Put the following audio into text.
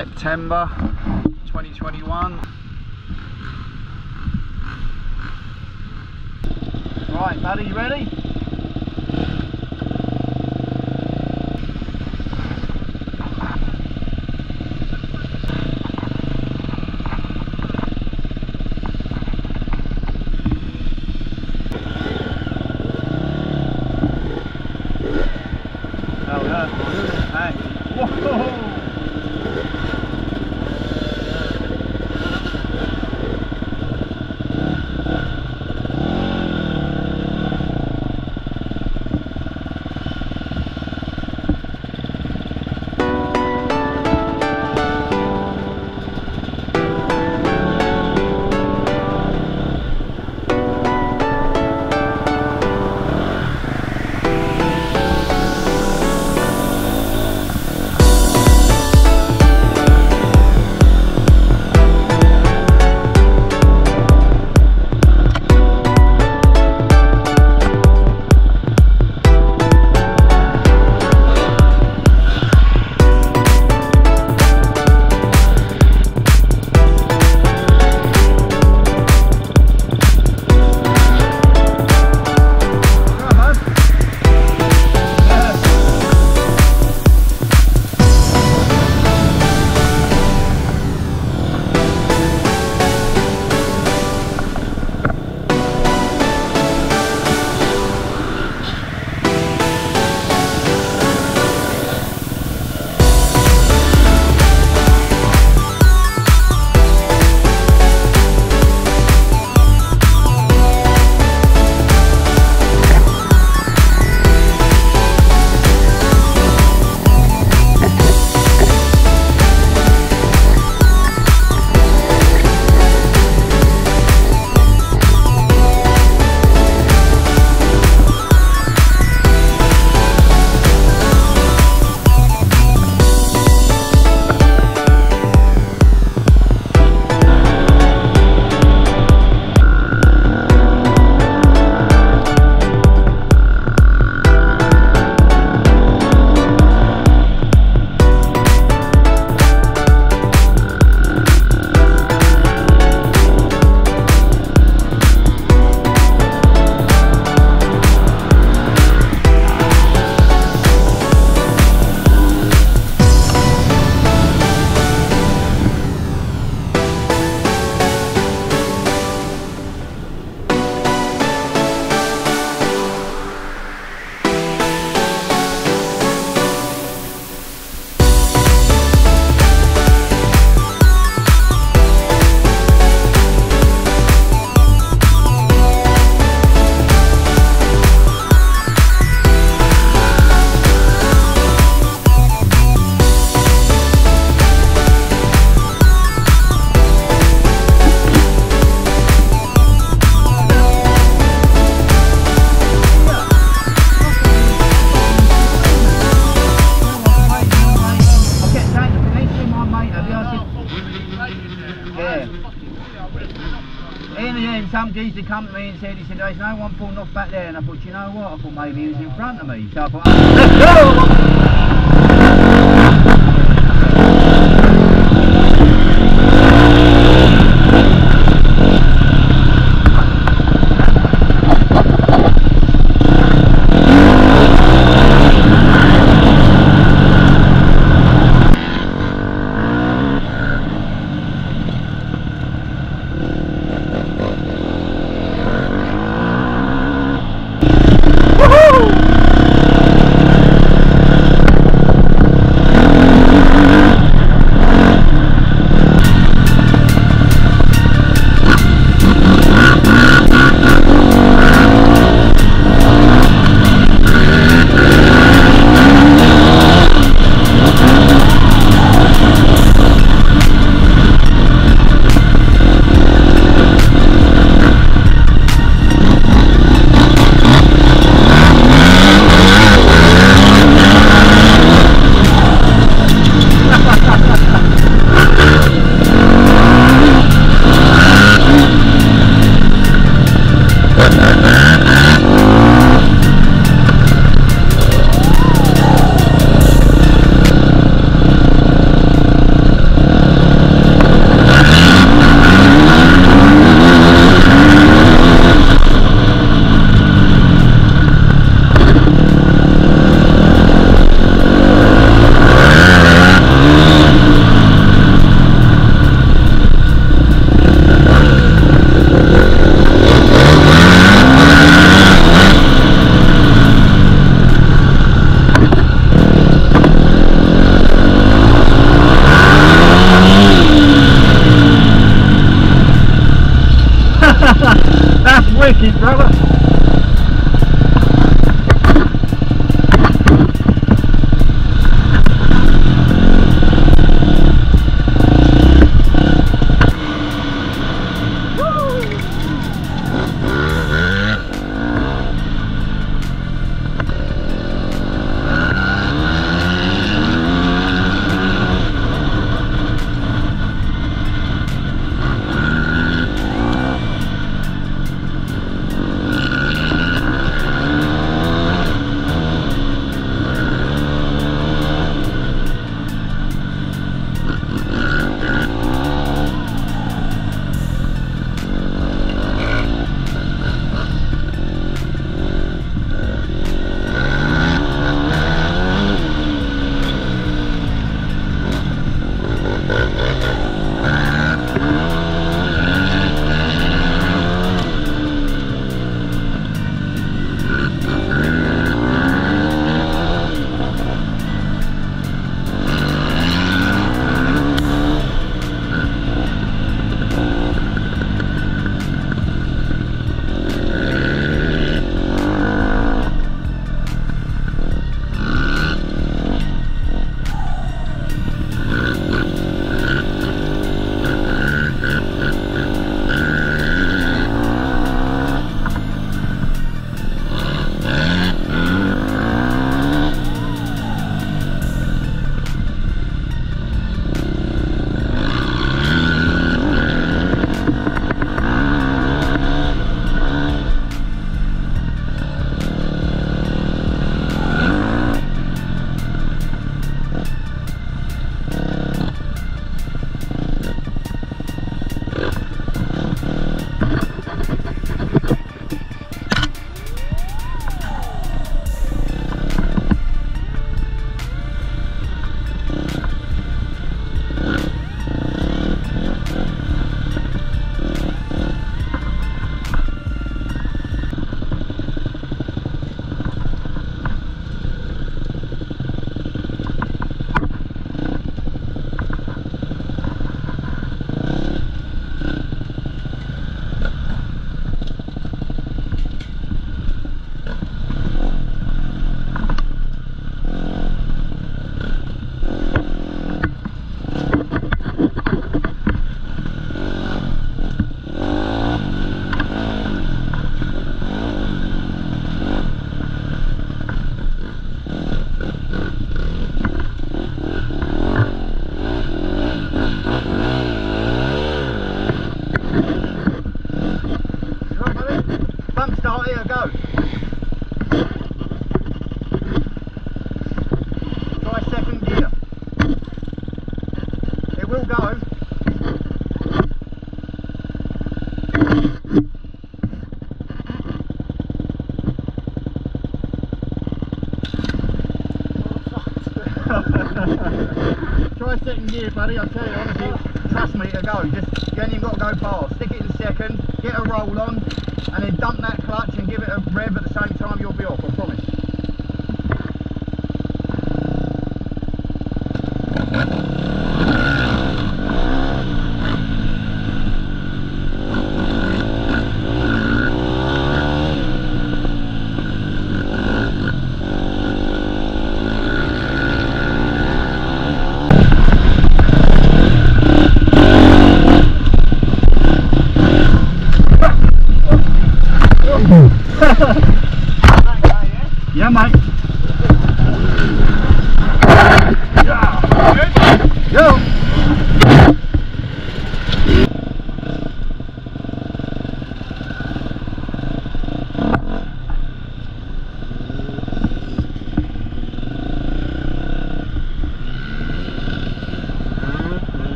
September 2021. Right, buddy, you ready? In the end, some geezer come to me and said, he said, there's no one pulling off back there. And I thought, you know what? I thought maybe he was in front of me. So I thought, oh, Try second gear, buddy. I tell you, honestly, trust me to go. Just you ain't even got to go fast. Stick it in second, get a roll on, and then dump that clutch and give it a rev at the same time. You'll be off. I promise.